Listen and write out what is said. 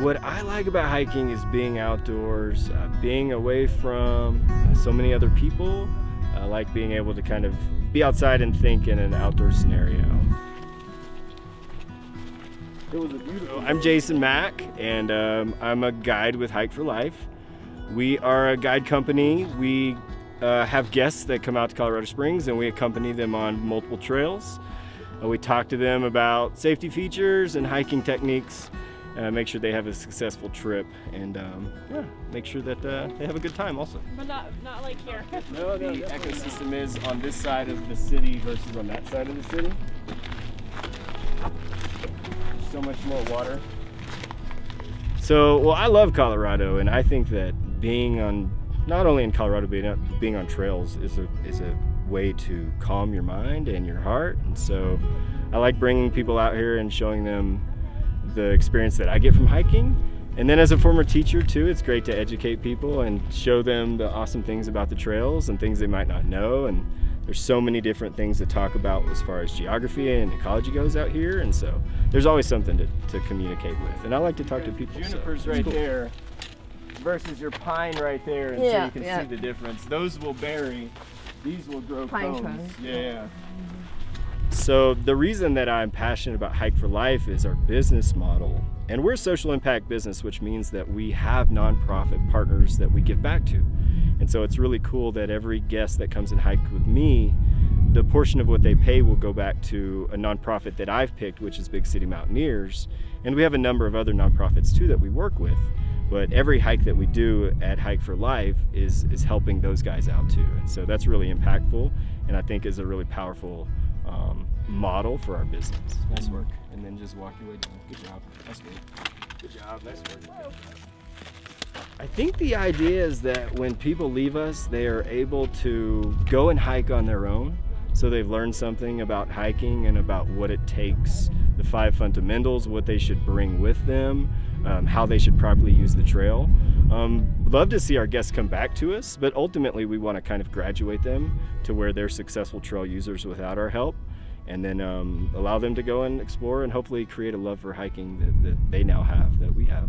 What I like about hiking is being outdoors, uh, being away from uh, so many other people. I like being able to kind of be outside and think in an outdoor scenario. It was a beautiful. I'm Jason Mack, and um, I'm a guide with Hike for Life. We are a guide company. We uh, have guests that come out to Colorado Springs, and we accompany them on multiple trails. Uh, we talk to them about safety features and hiking techniques. Uh, make sure they have a successful trip, and um, yeah, make sure that uh, they have a good time also. But not, not like here. No, the ecosystem is on this side of the city versus on that side of the city. So much more water. So, well, I love Colorado, and I think that being on, not only in Colorado, but being on trails is a is a way to calm your mind and your heart. And so, I like bringing people out here and showing them the experience that I get from hiking. And then as a former teacher too, it's great to educate people and show them the awesome things about the trails and things they might not know. And there's so many different things to talk about as far as geography and ecology goes out here. And so there's always something to, to communicate with. And I like to talk to people. Juniper's so right cool. there versus your pine right there. And yeah, so you can yeah. see the difference. Those will berry, these will grow pine cones. cones. Yeah. So the reason that I'm passionate about Hike for Life is our business model. And we're a social impact business, which means that we have nonprofit partners that we give back to. And so it's really cool that every guest that comes and hike with me, the portion of what they pay will go back to a nonprofit that I've picked, which is Big City Mountaineers. And we have a number of other nonprofits too that we work with. But every hike that we do at Hike for Life is, is helping those guys out too. And so that's really impactful and I think is a really powerful um, model for our business. Nice work. And then just walk your way down. Good job. That's good. Good job. Nice work. I think the idea is that when people leave us, they are able to go and hike on their own. So they've learned something about hiking and about what it takes, the five fundamentals, what they should bring with them, um, how they should properly use the trail. Um, love to see our guests come back to us, but ultimately we want to kind of graduate them to where they're successful trail users without our help and then um, allow them to go and explore and hopefully create a love for hiking that, that they now have, that we have.